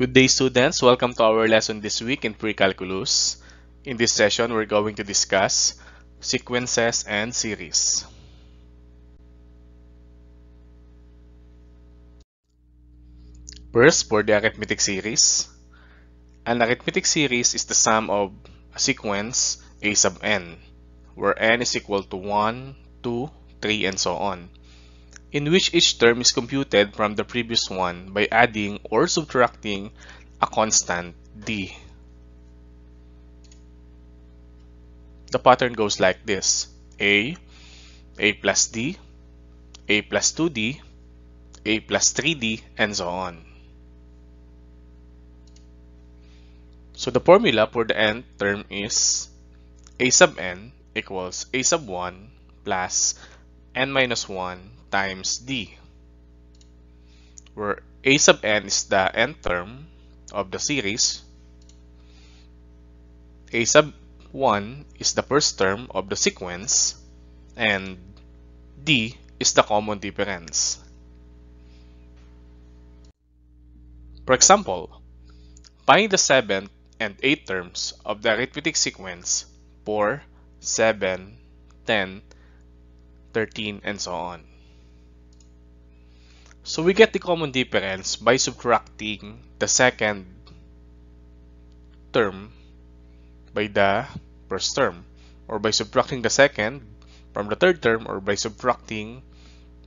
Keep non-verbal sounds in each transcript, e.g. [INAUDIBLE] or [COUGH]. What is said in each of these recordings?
Good day students, welcome to our lesson this week in pre-calculus. In this session, we're going to discuss sequences and series. First, for the arithmetic series. An arithmetic series is the sum of a sequence a sub n, where n is equal to 1, 2, 3, and so on, in which each term is computed from the previous one by adding or subtracting a constant d. The pattern goes like this. a, a plus d, a plus 2d, a plus 3d, and so on. So the formula for the nth term is a sub n equals a sub 1 plus n minus 1 times d, where a sub n is the nth term of the series, a sub 1 is the first term of the sequence, and d is the common difference. For example, find the seventh and 8 terms of the arithmetic sequence 4, 7, 10, 13, and so on. So we get the common difference by subtracting the second term by the first term or by subtracting the second from the third term or by subtracting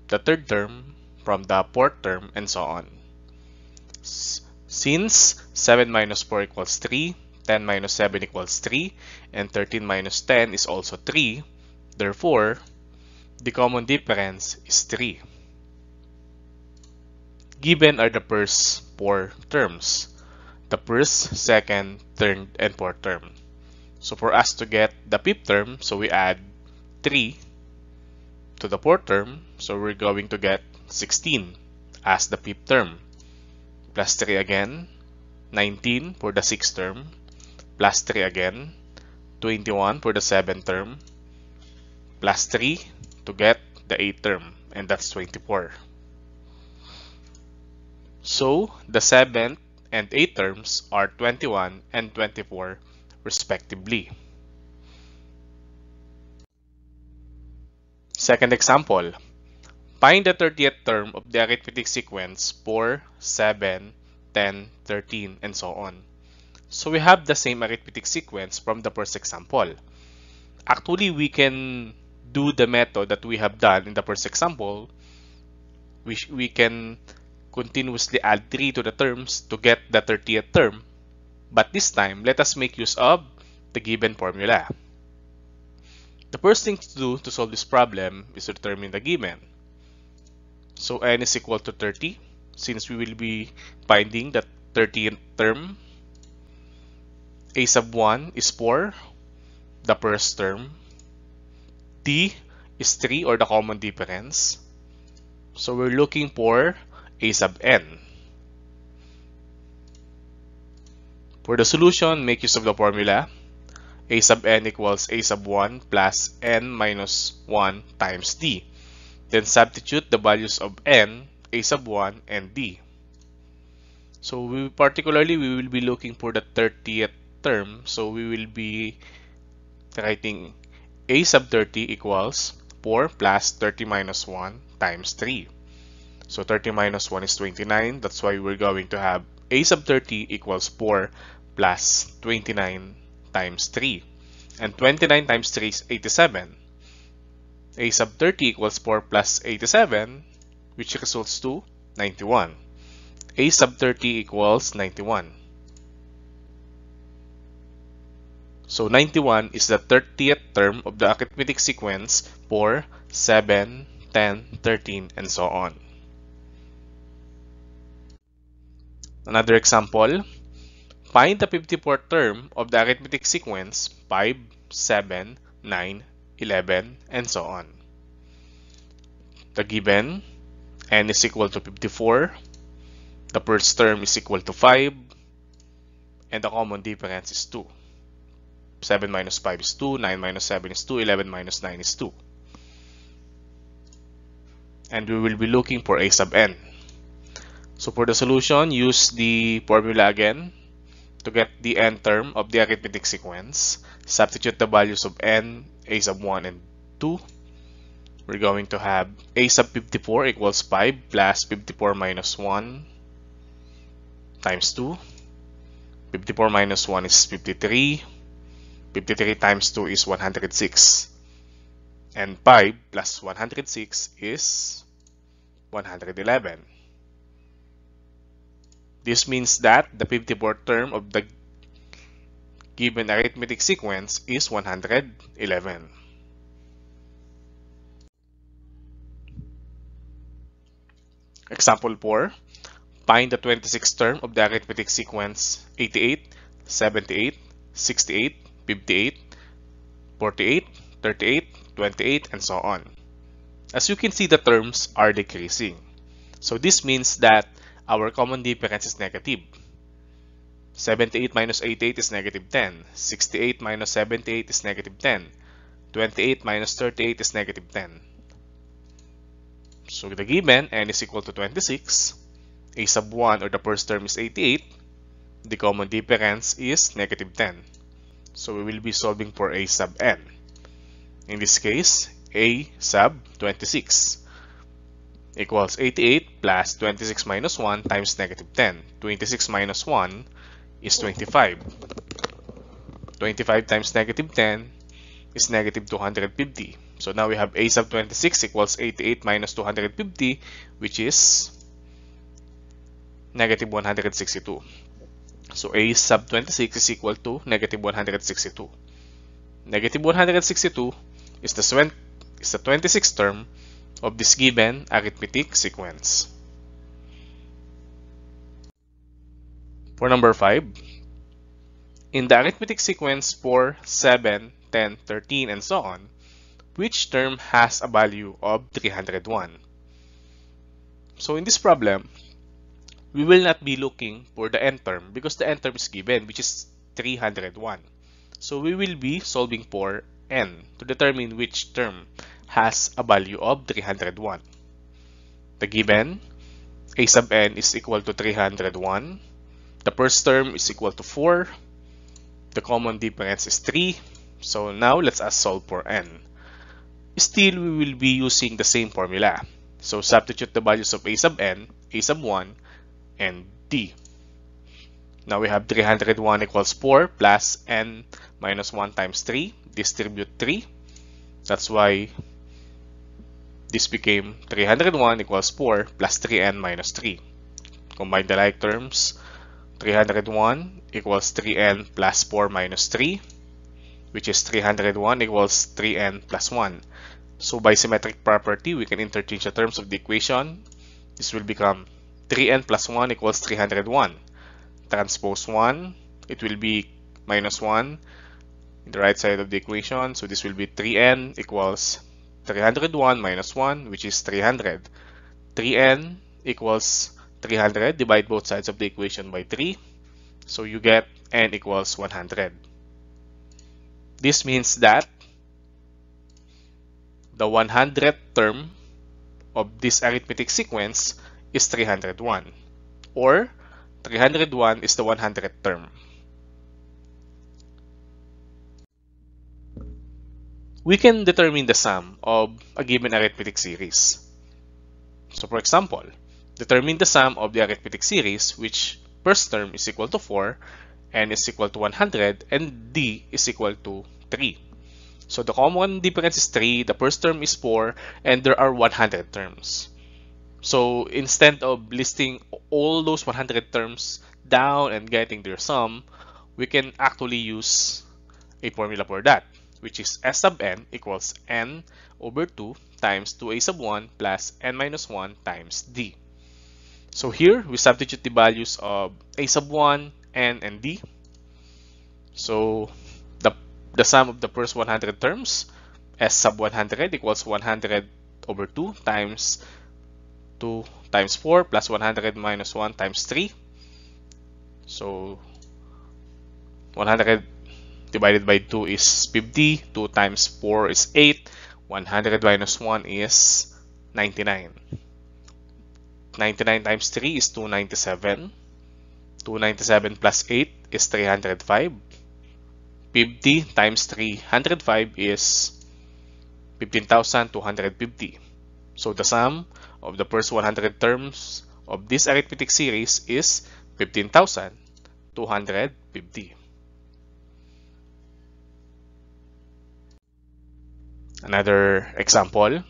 the third term from the fourth term and so on. Since 7 minus 4 equals 3, 10 minus 7 equals 3, and 13 minus 10 is also 3, therefore, the common difference is 3. Given are the first four terms, the first, second, third, and fourth term. So for us to get the fifth term, so we add 3 to the fourth term, so we're going to get 16 as the fifth term plus 3 again, 19 for the 6th term, plus 3 again, 21 for the 7th term, plus 3 to get the 8th term, and that's 24. So, the 7th and 8th terms are 21 and 24 respectively. Second example, Find the 30th term of the arithmetic sequence 4, 7, 10, 13, and so on. So we have the same arithmetic sequence from the first example. Actually, we can do the method that we have done in the first example. We, we can continuously add 3 to the terms to get the 30th term. But this time, let us make use of the given formula. The first thing to do to solve this problem is to determine the given. So n is equal to 30 since we will be finding the 30th term. a sub 1 is 4, the first term. D is 3 or the common difference. So we're looking for a sub n. For the solution, make use of the formula. a sub n equals a sub 1 plus n minus 1 times d. Then substitute the values of n, a sub 1, and d. So we particularly we will be looking for the 30th term. So we will be writing a sub 30 equals 4 plus 30 minus 1 times 3. So 30 minus 1 is 29. That's why we're going to have a sub 30 equals 4 plus 29 times 3. And 29 times 3 is 87 a sub 30 equals 4 plus 87, which results to 91. a sub 30 equals 91. So 91 is the 30th term of the arithmetic sequence for 7, 10, 13, and so on. Another example, find the 54th term of the arithmetic sequence 5, 7, 9, 11, and so on. The given n is equal to 54, the first term is equal to 5, and the common difference is 2. 7 minus 5 is 2, 9 minus 7 is 2, 11 minus 9 is 2. And we will be looking for a sub n. So for the solution, use the formula again to get the n term of the arithmetic sequence. Substitute the values of n, a sub 1 and 2. We're going to have a sub 54 equals 5 plus 54 minus 1 times 2. 54 minus 1 is 53. 53 times 2 is 106. And 5 plus 106 is 111. This means that the 54th term of the given arithmetic sequence is 111. Example 4. Find the 26th term of the arithmetic sequence 88, 78, 68, 58, 48, 38, 28, and so on. As you can see, the terms are decreasing. So this means that our common difference is negative. 78 minus 88 is negative 10. 68 minus 78 is negative 10. 28 minus 38 is negative 10. So the given n is equal to 26. A sub 1 or the first term is 88. The common difference is negative 10. So we will be solving for a sub n. In this case, a sub 26 equals 88 plus 26 minus 1 times negative 10. 26 minus 1 is 25. 25 times negative 10 is negative 250. So now we have a sub 26 equals 88 minus 250 which is negative 162. So a sub 26 is equal to negative 162. Negative 162 is the, is the 26th term of this given arithmetic sequence. For number 5, in the arithmetic sequence 4, 7, 10, 13, and so on, which term has a value of 301? So in this problem, we will not be looking for the n term because the n term is given, which is 301. So we will be solving for n to determine which term has a value of 301. The given a sub n is equal to 301. The first term is equal to 4. The common difference is 3. So now let's us solve for n. Still, we will be using the same formula. So substitute the values of a sub n, a sub 1, and d. Now we have 301 equals 4 plus n minus 1 times 3. Distribute 3. That's why this became 301 equals 4 plus 3n minus 3. Combine the like terms. 301 equals 3n plus 4 minus 3 which is 301 equals 3n plus 1. So by symmetric property, we can interchange the terms of the equation. This will become 3n plus 1 equals 301. Transpose 1, it will be minus 1 in the right side of the equation. So this will be 3n equals 301 minus 1, which is 300. 3n equals 300. Divide both sides of the equation by 3. So you get n equals 100. This means that the 100th term of this arithmetic sequence is 301. Or 301 is the 100th term. we can determine the sum of a given arithmetic series. So for example, determine the sum of the arithmetic series which first term is equal to 4, n is equal to 100, and d is equal to 3. So the common difference is 3, the first term is 4, and there are 100 terms. So instead of listing all those 100 terms down and getting their sum, we can actually use a formula for that which is s sub n equals n over 2 times 2a sub 1 plus n minus 1 times d. So here, we substitute the values of a sub 1, n, and d. So the, the sum of the first 100 terms, s sub 100 equals 100 over 2 times 2 times 4 plus 100 minus 1 times 3. So 100 divided by 2 is 50. 2 times 4 is 8. 100 minus 1 is 99. 99 times 3 is 297. 297 plus 8 is 305. 50 times 305 is 15,250. So the sum of the first 100 terms of this arithmetic series is 15,250. Another example,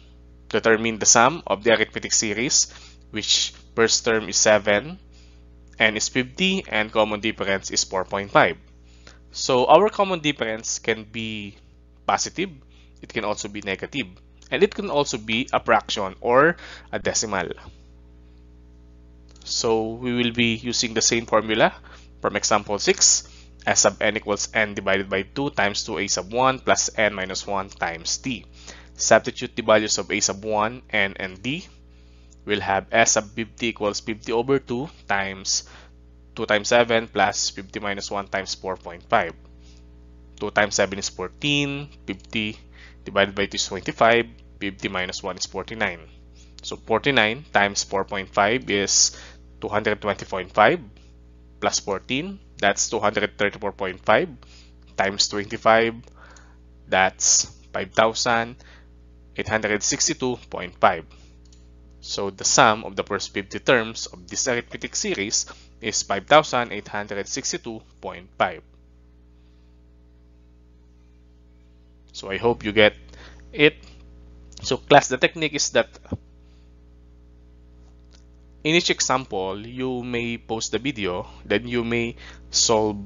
determine the sum of the arithmetic series, which first term is 7, n is 50, and common difference is 4.5. So our common difference can be positive, it can also be negative, and it can also be a fraction or a decimal. So we will be using the same formula from example 6 s sub n equals n divided by 2 times 2a sub 1 plus n minus 1 times d. Substitute the values of a sub 1, n, and d. We'll have s sub 50 equals 50 over 2 times 2 times 7 plus 50 minus 1 times 4.5. 2 times 7 is 14, 50 divided by 2 is 25, 50 minus 1 is 49. So 49 times 4.5 is 220.5 plus 14 that's 234.5 times 25 that's 5862.5 so the sum of the first 50 terms of this arithmetic series is 5862.5 so I hope you get it so class the technique is that in each example, you may post the video, then you may solve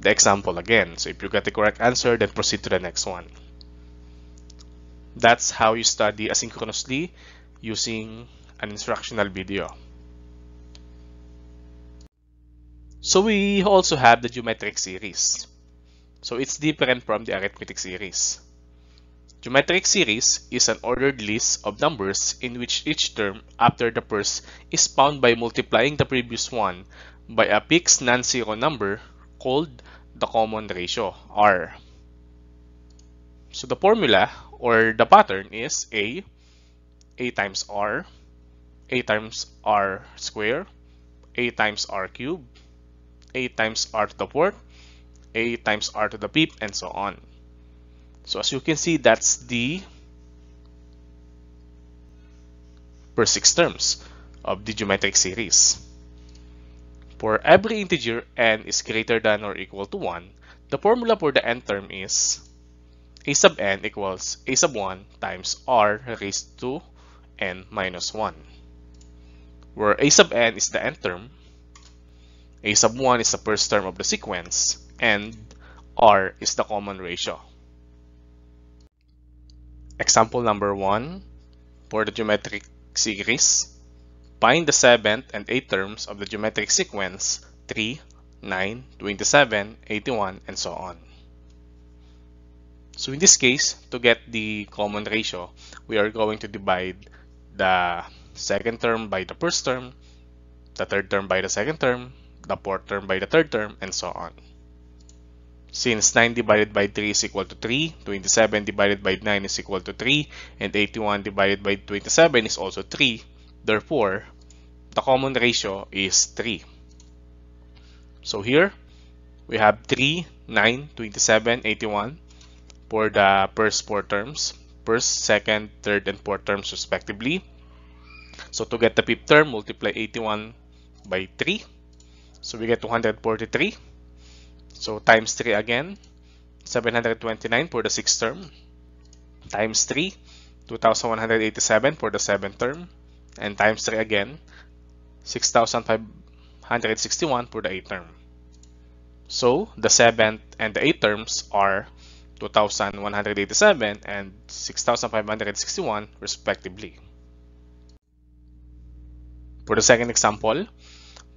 the example again. So if you get the correct answer, then proceed to the next one. That's how you study asynchronously using an instructional video. So we also have the geometric series. So it's different from the arithmetic series. Geometric series is an ordered list of numbers in which each term after the first is found by multiplying the previous one by a fixed non-zero number called the common ratio, R. So the formula or the pattern is A, A times R, A times R square, A times R cube, A times R to the fourth, A times R to the fifth, and so on. So as you can see, that's the first six terms of the geometric series. For every integer n is greater than or equal to 1, the formula for the n term is a sub n equals a sub 1 times r raised to n minus 1. Where a sub n is the n term, a sub 1 is the first term of the sequence, and r is the common ratio. Example number 1 for the geometric series. Find the 7th and 8th terms of the geometric sequence 3, 9, 27, 81, and so on. So in this case, to get the common ratio, we are going to divide the second term by the first term, the third term by the second term, the fourth term by the third term, and so on. Since 9 divided by 3 is equal to 3, 27 divided by 9 is equal to 3, and 81 divided by 27 is also 3. Therefore, the common ratio is 3. So here, we have 3, 9, 27, 81 for the first four terms, first, second, third, and fourth terms respectively. So to get the fifth term, multiply 81 by 3. So we get 243. So times 3 again, 729 for the 6th term, times 3, 2187 for the 7th term, and times 3 again, 6561 for the 8th term. So the 7th and the 8th terms are 2187 and 6561 respectively. For the second example,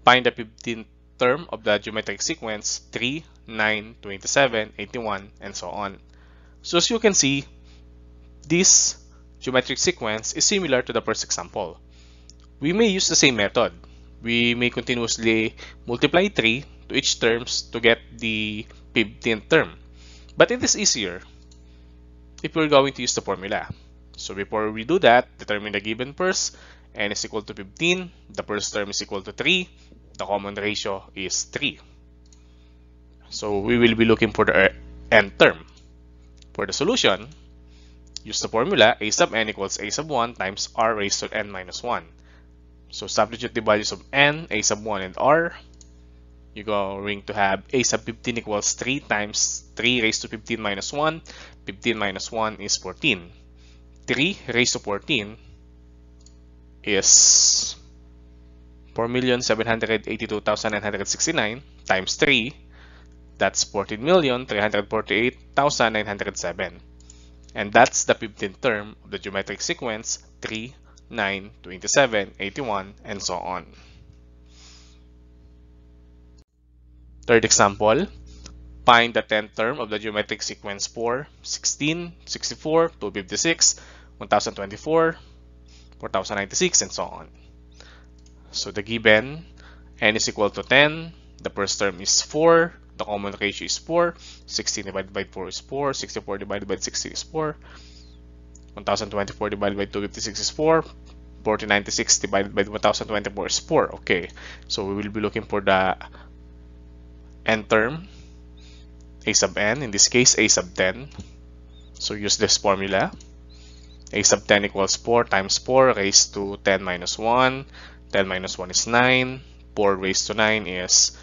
find the 15th term of the geometric sequence 3, 9, 27, 81, and so on. So as you can see, this geometric sequence is similar to the first example. We may use the same method. We may continuously multiply 3 to each terms to get the 15th term. But it is easier if we're going to use the formula. So before we do that, determine the given first. n is equal to 15, the first term is equal to 3, the common ratio is 3. So we will be looking for the n term. For the solution, use the formula a sub n equals a sub 1 times r raised to n minus 1. So substitute the values of n, a sub 1, and r. You're going to have a sub 15 equals 3 times 3 raised to 15 minus 1. 15 minus 1 is 14. 3 raised to 14 is 4,782,969 times 3. That's 14,348,907. And that's the 15th term of the geometric sequence 3, 9, 27, 81, and so on. Third example, find the 10th term of the geometric sequence 4, 16, 64, 256, 1024, 4096, and so on. So the given n is equal to 10, the first term is 4, the common ratio is 4, 16 divided by 4 is 4, 64 divided by 16 is 4, 1024 divided by 256 is 4, 4096 divided by 1024 is 4. Okay, so we will be looking for the n term, a sub n, in this case a sub 10. So use this formula a sub 10 equals 4 times 4 raised to 10 minus 1. 10 minus 1 is 9. 4 raised to 9 is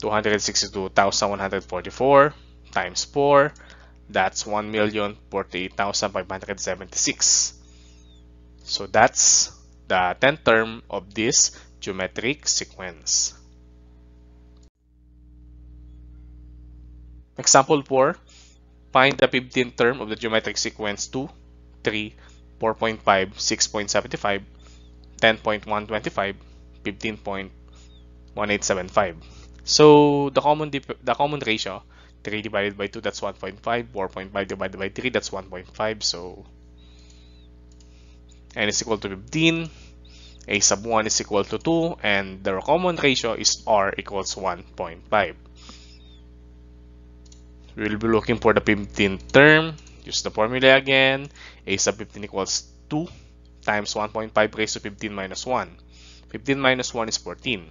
262,144 times 4. That's 1,048,576. So that's the 10th term of this geometric sequence. Example 4. Find the 15th term of the geometric sequence 2 3, 4.5, 6.75, 10.125, 15.1875. So the common the common ratio 3 divided by 2 that's 1.5 4.5 divided by 3 that's 1.5 so n is equal to 15 a sub 1 is equal to 2 and the common ratio is r equals 1.5 we will be looking for the 15th term. Use the formula again. A sub 15 equals 2 times 1.5 raised to 15 minus 1. 15 minus 1 is 14.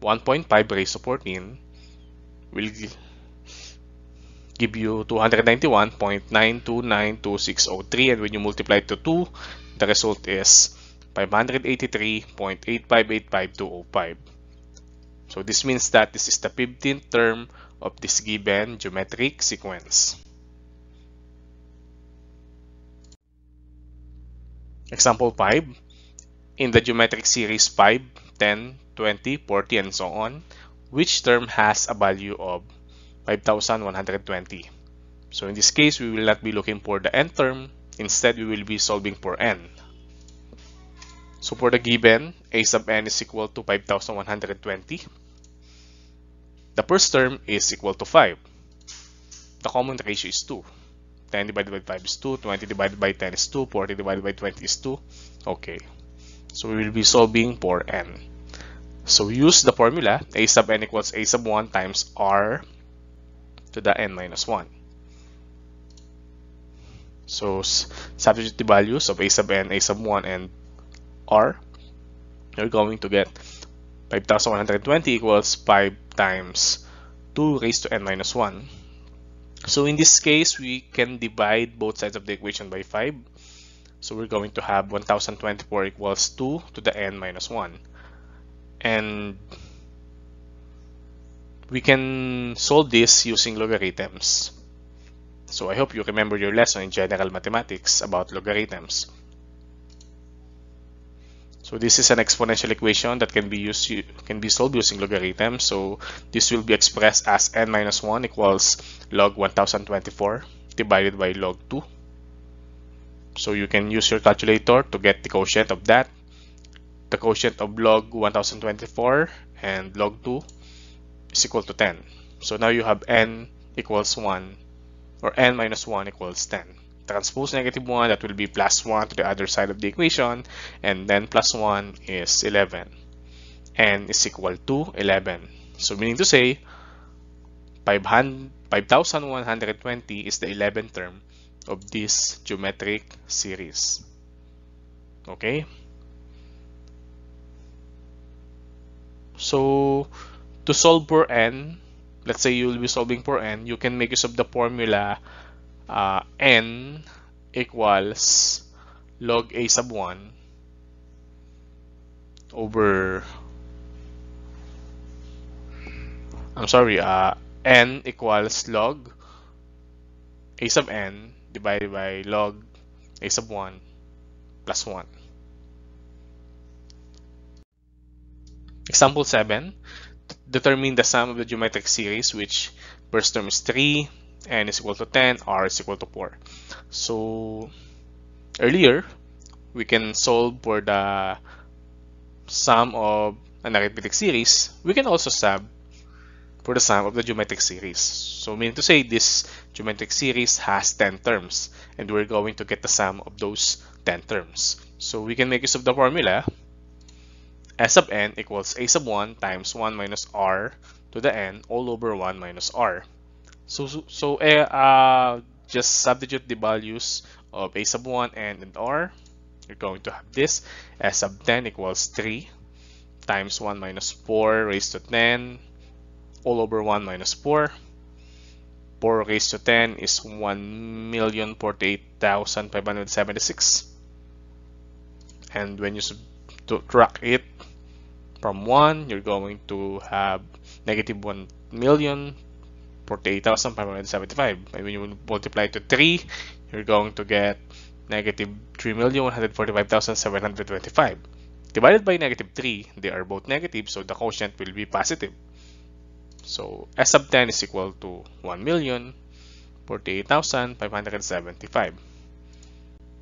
1.5 raised to 14 will give you 291.929263 and when you multiply it to 2, the result is 583.8585205. So this means that this is the 15th term of this given geometric sequence. Example 5. In the geometric series 5, 10, 20, 40, and so on, which term has a value of 5120? So in this case, we will not be looking for the n term. Instead, we will be solving for n. So for the given, a sub n is equal to 5120. The first term is equal to 5. The common ratio is 2. 10 divided by 5 is 2, 20 divided by 10 is 2, 40 divided by 20 is 2. Okay, so we will be solving for n. So we use the formula a sub n equals a sub 1 times r to the n minus 1. So substitute the values of a sub n, a sub 1, and r. You're going to get 5120 equals 5 times 2 raised to n minus 1 so in this case, we can divide both sides of the equation by 5. So we're going to have 1024 equals 2 to the n minus 1. And we can solve this using logarithms. So I hope you remember your lesson in general mathematics about logarithms. So this is an exponential equation that can be used can be solved using logarithms. So this will be expressed as n minus 1 equals log 1024 divided by log 2. So you can use your calculator to get the quotient of that. The quotient of log 1024 and log 2 is equal to 10. So now you have n equals 1 or n minus 1 equals 10 transpose negative 1, that will be plus 1 to the other side of the equation, and then plus 1 is 11. and is equal to 11. So meaning to say, 5120 is the 11th term of this geometric series. Okay? So, to solve for n, let's say you'll be solving for n, you can make use of the formula uh, n equals log a sub 1 over I'm sorry, uh, n equals log a sub n divided by log a sub 1 plus 1. Example 7. Determine the sum of the geometric series which first term is 3, n is equal to 10, r is equal to 4. So earlier, we can solve for the sum of an arithmetic series. We can also sub for the sum of the geometric series. So meaning to say this geometric series has 10 terms and we're going to get the sum of those 10 terms. So we can make use of the formula s sub n equals a sub 1 times 1 minus r to the n all over 1 minus r. So, so, so uh, just substitute the values of a sub 1, n, and r. You're going to have this s sub 10 equals 3 times 1 minus 4 raised to 10 all over 1 minus 4. 4 raised to 10 is 1,048,576. And when you subtract it from 1, you're going to have negative 1 million 48,575. And when you multiply it to 3, you're going to get negative 3,145,725. Divided by negative 3, they are both negative, so the quotient will be positive. So S sub 10 is equal to 1,048,575.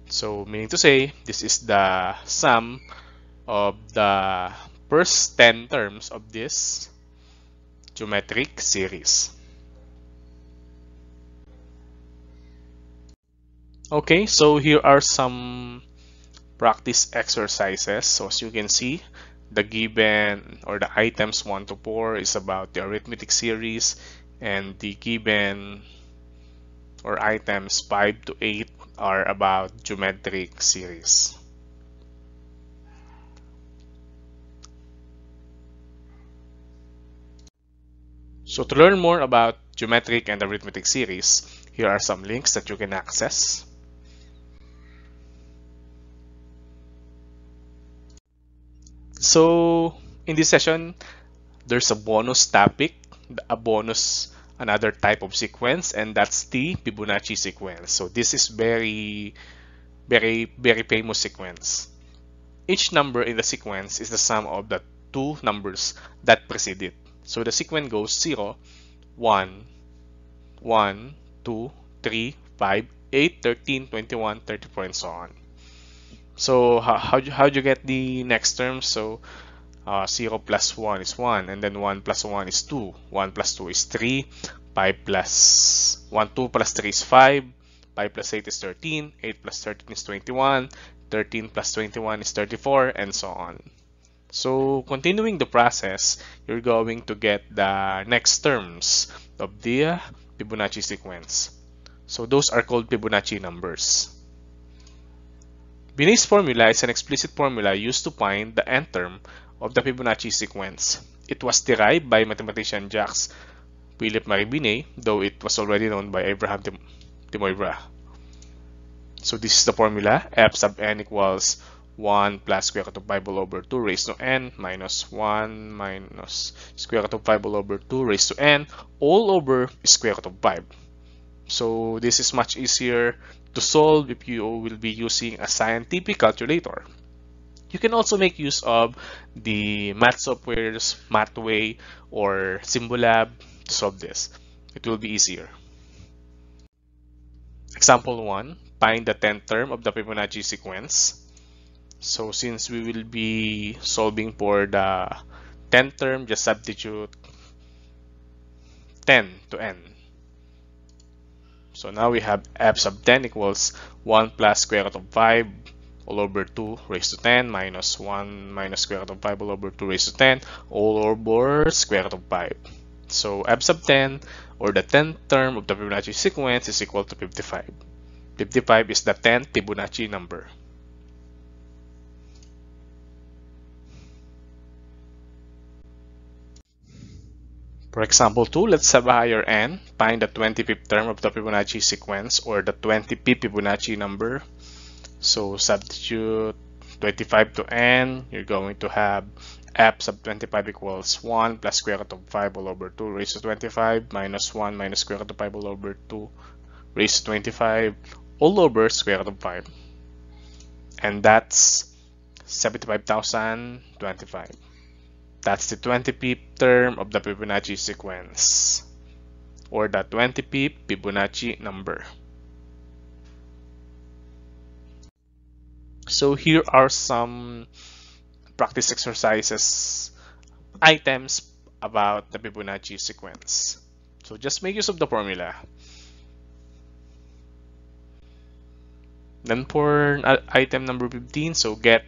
So meaning to say, this is the sum of the first 10 terms of this geometric series. Okay, so here are some practice exercises. So as you can see, the given or the items 1 to 4 is about the arithmetic series and the given or items 5 to 8 are about geometric series. So to learn more about geometric and arithmetic series, here are some links that you can access. So in this session, there's a bonus topic, a bonus another type of sequence, and that's the Fibonacci sequence. So this is very, very, very famous sequence. Each number in the sequence is the sum of the two numbers that precede it. So the sequence goes 0, 1, 1, 2, 3, 5, 8, 13, 21, 34, and so on. So how how how do you get the next term? So uh, 0 plus 1 is 1 and then 1 plus 1 is 2 1 plus 2 is 3 5 plus 1 2 plus 3 is 5 5 plus 8 is 13 8 plus 13 is 21 13 plus 21 is 34 and so on. So continuing the process you're going to get the next terms of the Fibonacci sequence. So those are called Fibonacci numbers Binet's formula is an explicit formula used to find the nth term of the Fibonacci sequence. It was derived by mathematician Jacques Philippe Marie Binet, though it was already known by Abraham de, Moivre. So this is the formula. f sub n equals 1 plus square root of 5 all over 2 raised to n minus 1 minus square root of 5 all over 2 raised to n all over square root of 5. So this is much easier to solve if you will be using a scientific calculator. You can also make use of the math softwares, Mathway, or Symbolab to solve this. It will be easier. Example 1, find the 10th term of the Fibonacci sequence. So since we will be solving for the 10th term, just substitute 10 to n. So now we have f sub 10 equals 1 plus square root of 5 all over 2 raised to 10 minus 1 minus square root of 5 all over 2 raised to 10 all over square root of 5. So f sub 10 or the 10th term of the Fibonacci sequence is equal to 55. 55 is the 10th Fibonacci number. For example 2, let's have a higher n. Find the 25th term of the Fibonacci sequence or the 25th Fibonacci number. So substitute 25 to n, you're going to have f sub 25 equals 1 plus square root of 5 all over 2 raised to 25 minus 1 minus square root of 5 all over 2 raised to 25 all over square root of 5. And that's 75,025. That's the 20th term of the Fibonacci sequence or the 20th Fibonacci number. So here are some practice exercises items about the Fibonacci sequence. So just make use of the formula. Then for uh, item number 15, so get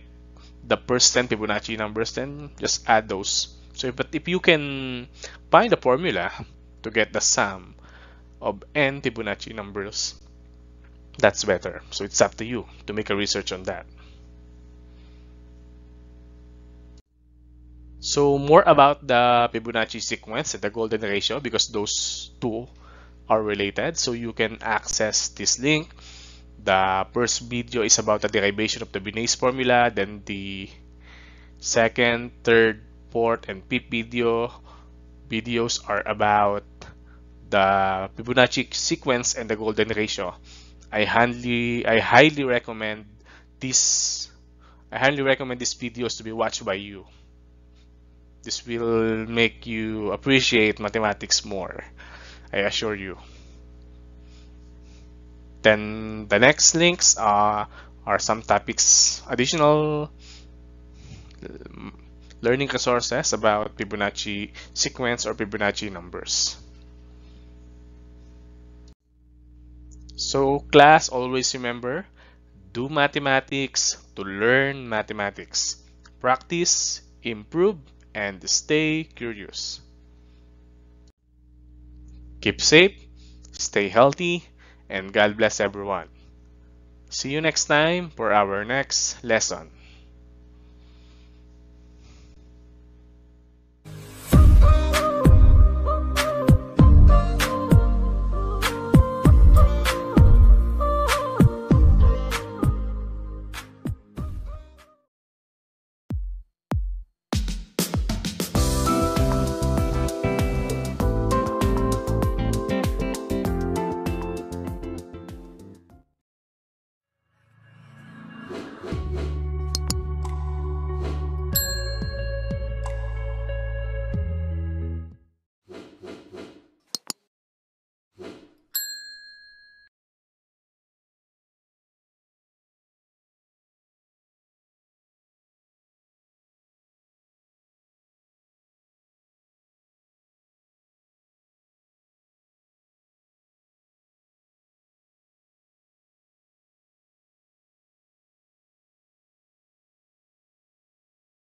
the first 10 Fibonacci numbers, then just add those. So, but if you can find the formula [LAUGHS] to get the sum of n Fibonacci numbers, that's better. So it's up to you to make a research on that. So more about the Fibonacci sequence and the golden ratio because those two are related. So you can access this link the first video is about the derivation of the Binet's formula. Then the second, third, fourth, and fifth video videos are about the Fibonacci sequence and the golden ratio. I highly I highly recommend this I highly recommend these videos to be watched by you. This will make you appreciate mathematics more. I assure you. Then the next links are, are some topics, additional um, learning resources about Fibonacci sequence or Fibonacci numbers. So class, always remember, do mathematics to learn mathematics. Practice, improve, and stay curious. Keep safe, stay healthy, and God bless everyone. See you next time for our next lesson.